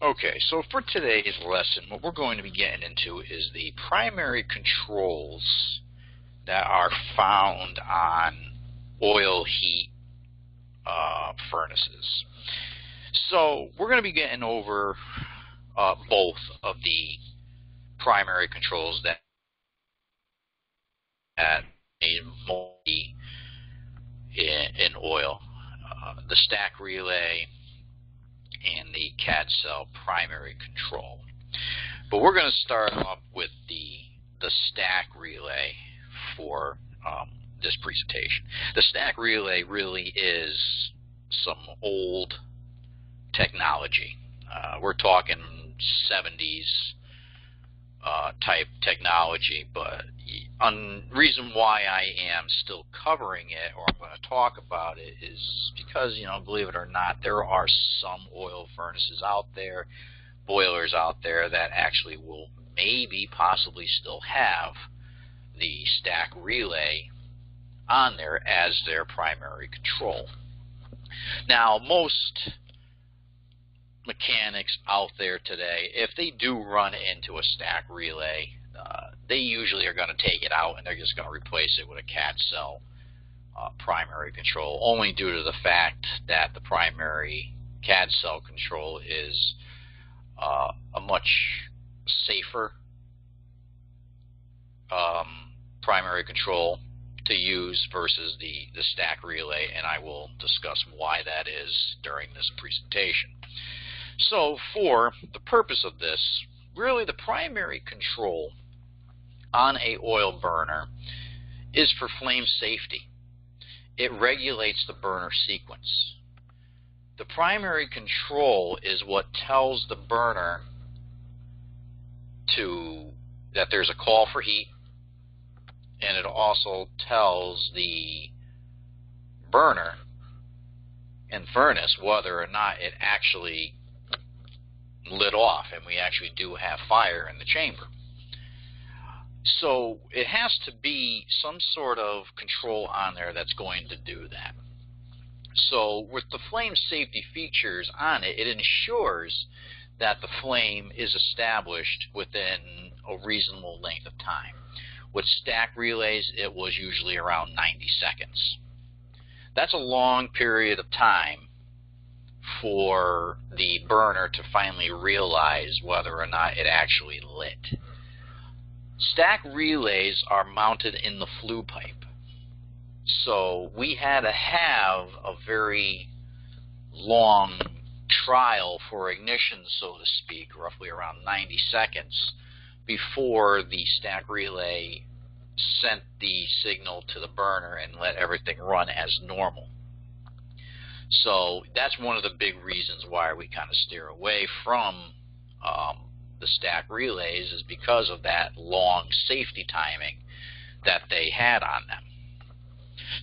Okay, so for today's lesson, what we're going to be getting into is the primary controls that are found on oil heat uh, furnaces. So we're going to be getting over uh, both of the primary controls that at in, in oil, uh, the stack relay and the CAD cell primary control. But we're going to start off with the the stack relay for um, this presentation. The stack relay really is some old technology. Uh, we're talking 70s uh, type technology, but the reason why I am still covering it or I'm going to talk about it is because, you know, believe it or not, there are some oil furnaces out there, boilers out there that actually will maybe possibly still have the stack relay on there as their primary control. Now, most mechanics out there today, if they do run into a stack relay, uh, they usually are going to take it out and they're just going to replace it with a CAD cell uh, primary control, only due to the fact that the primary CAD cell control is uh, a much safer um, primary control to use versus the, the stack relay, and I will discuss why that is during this presentation. So for the purpose of this, really the primary control on a oil burner is for flame safety. It regulates the burner sequence. The primary control is what tells the burner to that there's a call for heat and it also tells the burner and furnace whether or not it actually lit off and we actually do have fire in the chamber. So it has to be some sort of control on there that's going to do that. So with the flame safety features on it, it ensures that the flame is established within a reasonable length of time. With stack relays, it was usually around 90 seconds. That's a long period of time for the burner to finally realize whether or not it actually lit. Stack relays are mounted in the flue pipe. So we had to have a very long trial for ignition, so to speak, roughly around 90 seconds, before the stack relay sent the signal to the burner and let everything run as normal. So that's one of the big reasons why we kind of steer away from um, the stack relays is because of that long safety timing that they had on them.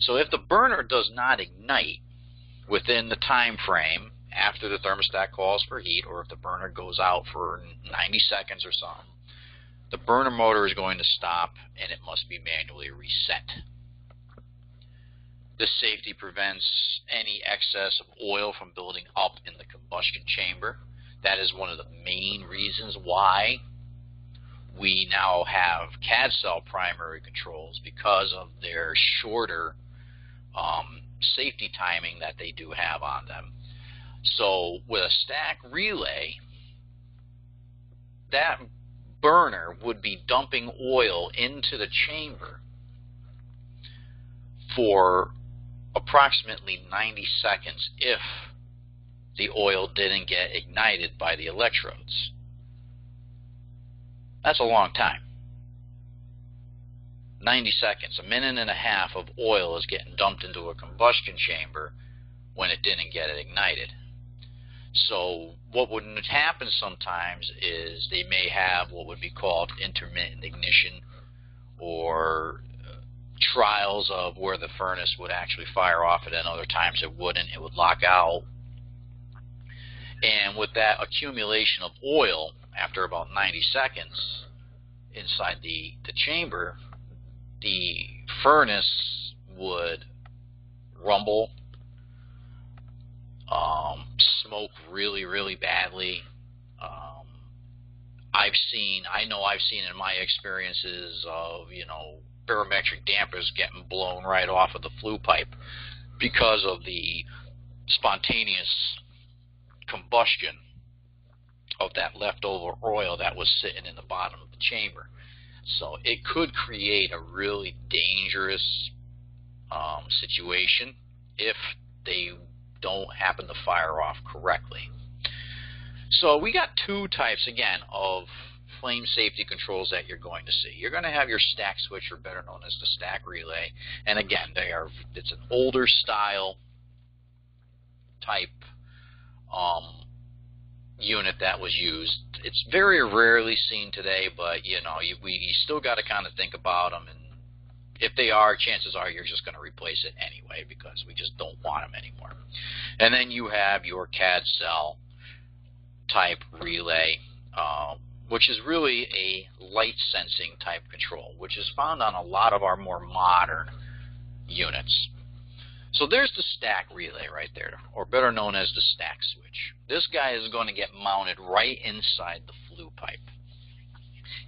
So if the burner does not ignite within the time frame after the thermostat calls for heat or if the burner goes out for 90 seconds or something, the burner motor is going to stop and it must be manually reset. This safety prevents any excess of oil from building up in the combustion chamber. That is one of the main reasons why we now have CAD cell primary controls because of their shorter um, safety timing that they do have on them. So with a stack relay, that burner would be dumping oil into the chamber for approximately 90 seconds if the oil didn't get ignited by the electrodes. That's a long time. 90 seconds, a minute and a half of oil is getting dumped into a combustion chamber when it didn't get it ignited. So what would happen sometimes is they may have what would be called intermittent ignition or uh, trials of where the furnace would actually fire off and then other times it wouldn't. It would lock out. And with that accumulation of oil after about 90 seconds inside the, the chamber, the furnace would rumble, um, smoke really, really badly, I've seen, I know I've seen in my experiences of, you know, barometric dampers getting blown right off of the flue pipe because of the spontaneous combustion of that leftover oil that was sitting in the bottom of the chamber. So it could create a really dangerous um, situation if they don't happen to fire off correctly. So we got two types again of flame safety controls that you're going to see. You're going to have your stack switch, or better known as the stack relay, and again, they are it's an older style type um, unit that was used. It's very rarely seen today, but you know, you, we you still got to kind of think about them, and if they are, chances are you're just going to replace it anyway because we just don't want them anymore. And then you have your CAD cell type relay, uh, which is really a light sensing type control, which is found on a lot of our more modern units. So there's the stack relay right there, or better known as the stack switch. This guy is going to get mounted right inside the flue pipe.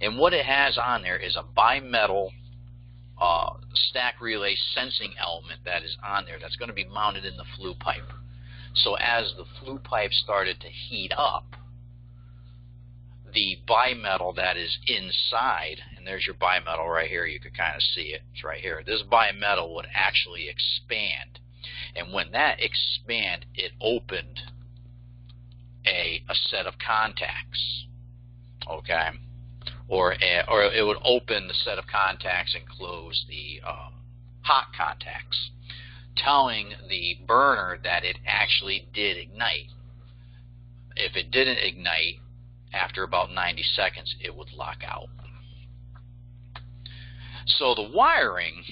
And what it has on there is a bimetal uh, stack relay sensing element that is on there that's going to be mounted in the flue pipe. So as the flue pipe started to heat up, the bimetal that is inside, and there's your bimetal right here, you can kind of see it, it's right here. This bimetal would actually expand. And when that expand, it opened a, a set of contacts. Okay? Or, a, or it would open the set of contacts and close the um, hot contacts, telling the burner that it actually did ignite. If it didn't ignite, after about 90 seconds, it would lock out. So the wiring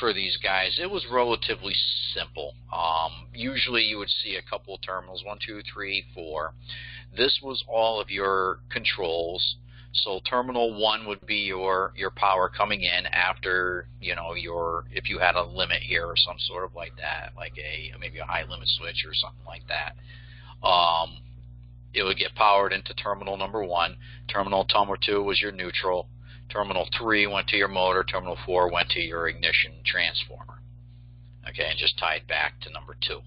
for these guys, it was relatively simple. Um, usually you would see a couple of terminals, one, two, three, four. This was all of your controls. So terminal one would be your your power coming in after you know your if you had a limit here or some sort of like that, like a maybe a high limit switch or something like that. Um, it would get powered into terminal number one. Terminal number two was your neutral. Terminal three went to your motor. Terminal four went to your ignition transformer. Okay, and just tied back to number two.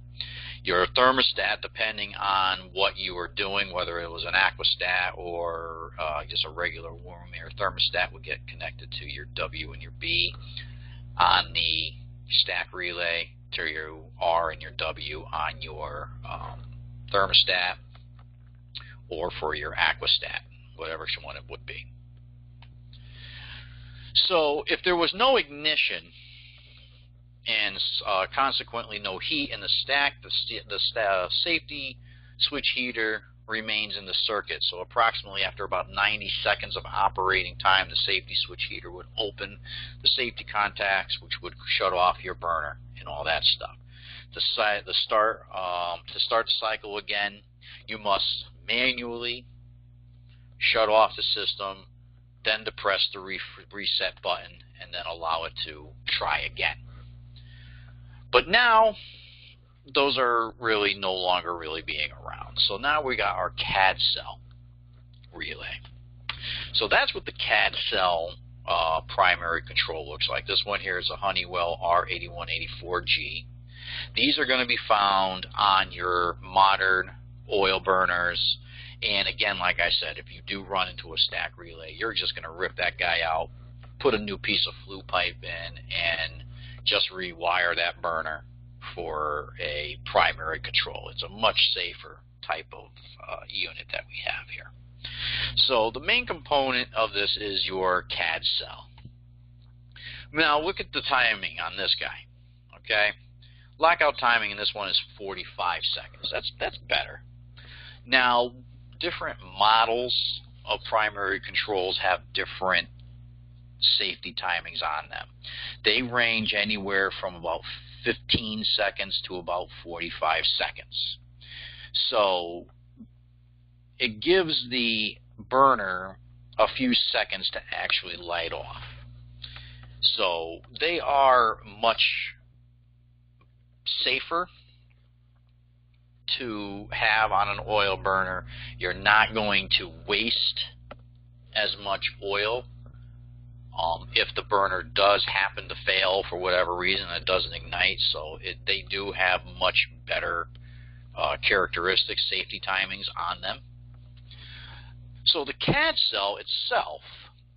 Your thermostat, depending on what you were doing, whether it was an aquastat or uh, just a regular warm air thermostat, would get connected to your W and your B on the stack relay to your R and your W on your um, thermostat or for your aquastat, whatever one it would be. So if there was no ignition and uh, consequently no heat in the stack, the, the uh, safety switch heater remains in the circuit. So approximately after about 90 seconds of operating time, the safety switch heater would open the safety contacts, which would shut off your burner and all that stuff. To, the start, um, to start the cycle again, you must manually shut off the system, then depress the re reset button, and then allow it to try again. But now, those are really no longer really being around. So now we got our CAD cell relay. So that's what the CAD cell uh, primary control looks like. This one here is a Honeywell R8184G. These are going to be found on your modern oil burners. And again, like I said, if you do run into a stack relay, you're just going to rip that guy out, put a new piece of flue pipe in, and just rewire that burner for a primary control. It's a much safer type of uh, unit that we have here. So the main component of this is your CAD cell. Now look at the timing on this guy. Okay, lockout timing in this one is 45 seconds. That's that's better. Now, different models of primary controls have different safety timings on them. They range anywhere from about 15 seconds to about 45 seconds. So it gives the burner a few seconds to actually light off. So they are much safer to have on an oil burner. You're not going to waste as much oil. Um, if the burner does happen to fail for whatever reason, it doesn't ignite. So it, they do have much better uh, characteristics, safety timings on them. So the CAD cell itself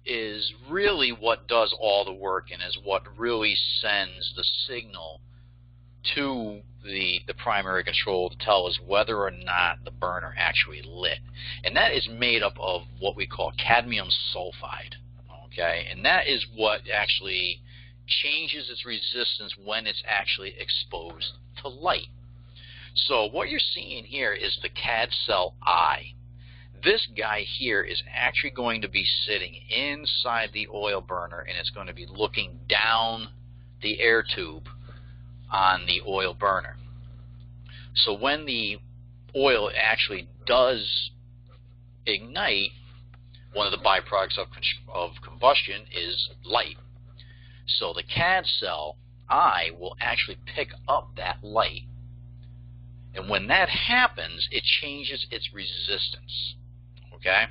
is really what does all the work and is what really sends the signal to the, the primary control to tell us whether or not the burner actually lit. And that is made up of what we call cadmium sulfide. Okay, and that is what actually changes its resistance when it's actually exposed to light. So what you're seeing here is the CAD cell eye. This guy here is actually going to be sitting inside the oil burner and it's going to be looking down the air tube on the oil burner. So when the oil actually does ignite, one of the byproducts of, of combustion is light. So the CAD cell eye will actually pick up that light. And when that happens, it changes its resistance. Okay?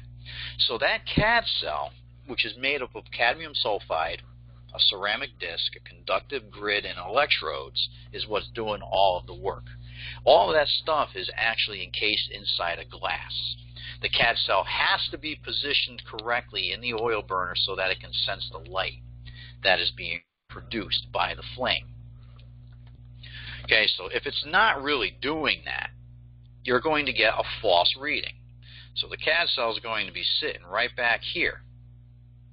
So that CAD cell, which is made up of cadmium sulfide, a ceramic disc, a conductive grid, and electrodes is what's doing all of the work. All of that stuff is actually encased inside a glass. The CAD cell has to be positioned correctly in the oil burner so that it can sense the light that is being produced by the flame. Okay, so if it's not really doing that, you're going to get a false reading. So the CAD cell is going to be sitting right back here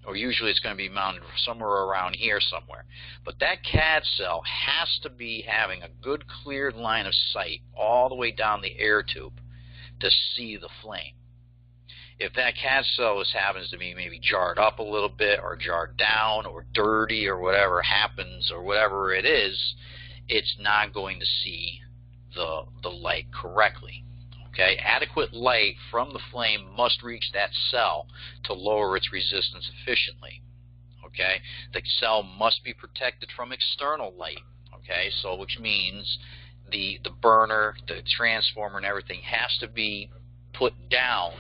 or usually it's going to be mounted somewhere around here somewhere. But that CAD cell has to be having a good cleared line of sight all the way down the air tube to see the flame. If that CAD cell is, happens to be maybe jarred up a little bit or jarred down or dirty or whatever happens or whatever it is, it's not going to see the, the light correctly. Okay, adequate light from the flame must reach that cell to lower its resistance efficiently. Okay, the cell must be protected from external light. Okay, so which means the the burner, the transformer, and everything has to be put down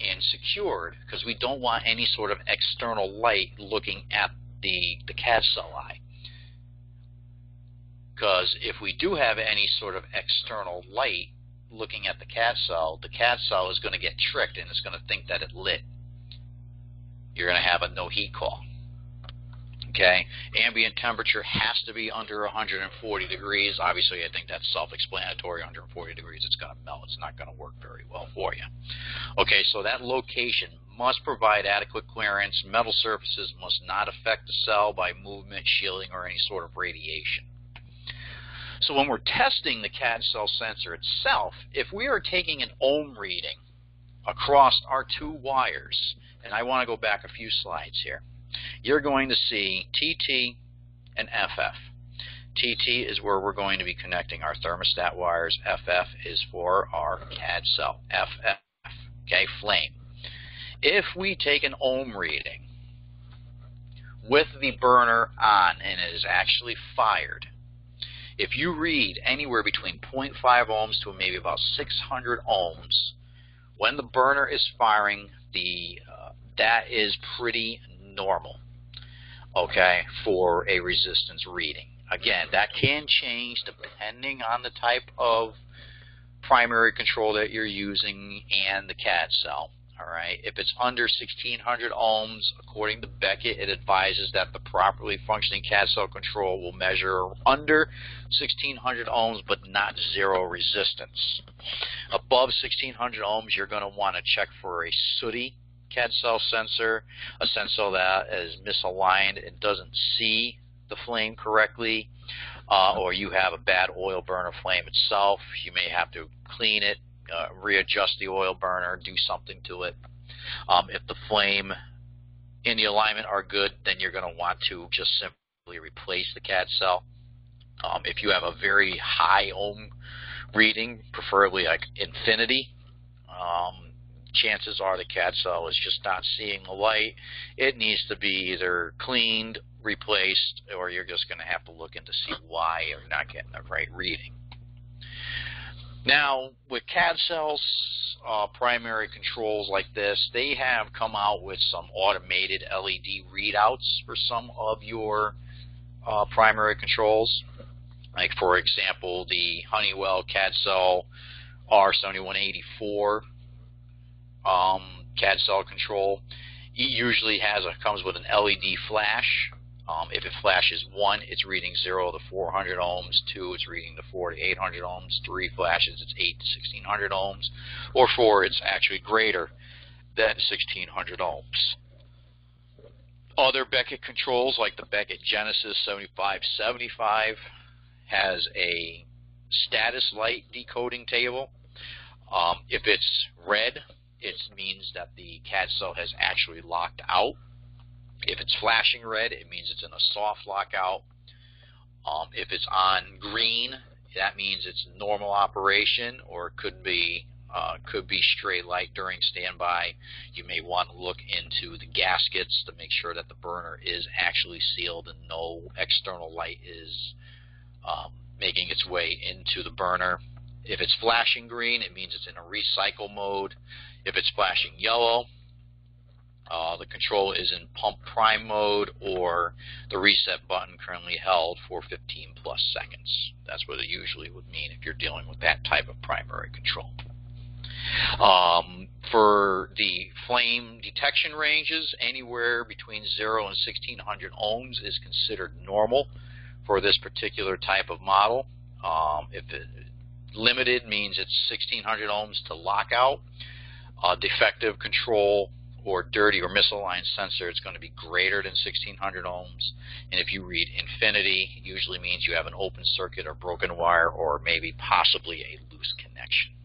and secured because we don't want any sort of external light looking at the the CAD cell eye. Because if we do have any sort of external light, looking at the CAD cell, the CAD cell is going to get tricked and it's going to think that it lit. You're going to have a no heat call. Okay, ambient temperature has to be under 140 degrees. Obviously, I think that's self-explanatory. 140 degrees, it's going to melt. It's not going to work very well for you. Okay, so that location must provide adequate clearance. Metal surfaces must not affect the cell by movement, shielding, or any sort of radiation. So when we're testing the CAD cell sensor itself, if we are taking an ohm reading across our two wires, and I want to go back a few slides here, you're going to see TT and FF. TT is where we're going to be connecting our thermostat wires. FF is for our CAD cell. FF, okay, flame. If we take an ohm reading with the burner on and it is actually fired, if you read anywhere between 0.5 ohms to maybe about 600 ohms, when the burner is firing, the uh, that is pretty normal, okay, for a resistance reading. Again, that can change depending on the type of primary control that you're using and the CAD cell. All right. If it's under 1600 ohms, according to Beckett, it advises that the properly functioning CAD cell control will measure under 1600 ohms, but not zero resistance. Above 1600 ohms, you're going to want to check for a sooty CAD cell sensor, a sensor that is misaligned and doesn't see the flame correctly, uh, or you have a bad oil burner flame itself. You may have to clean it uh, readjust the oil burner, do something to it. Um, if the flame and the alignment are good, then you're going to want to just simply replace the CAD cell. Um, if you have a very high ohm reading, preferably like infinity, um, chances are the CAD cell is just not seeing the light. It needs to be either cleaned, replaced, or you're just going to have to look into see why you're not getting the right reading. Now, with CAD cells, uh, primary controls like this, they have come out with some automated LED readouts for some of your uh, primary controls. Like for example, the Honeywell CAD cell R7184 um, CAD cell control. It usually has a, comes with an LED flash um, if it flashes 1, it's reading 0 to 400 ohms. 2, it's reading the 4 to 800 ohms. 3 flashes, it's 8 to 1600 ohms. Or 4, it's actually greater than 1600 ohms. Other Beckett controls, like the Beckett GeniSys 7575, has a status light decoding table. Um, if it's red, it means that the CAD cell has actually locked out if it's flashing red, it means it's in a soft lockout. Um, if it's on green, that means it's normal operation, or it could be uh, could be straight light during standby. You may want to look into the gaskets to make sure that the burner is actually sealed and no external light is um, making its way into the burner. If it's flashing green, it means it's in a recycle mode. If it's flashing yellow, uh, the control is in pump prime mode or the reset button currently held for 15 plus seconds. That's what it usually would mean if you're dealing with that type of primary control. Um, for the flame detection ranges, anywhere between 0 and 1600 ohms is considered normal for this particular type of model. Um, if it, limited means it's 1600 ohms to lockout. Uh, defective control or dirty or misaligned sensor, it's going to be greater than 1600 ohms. And if you read infinity, it usually means you have an open circuit or broken wire or maybe possibly a loose connection.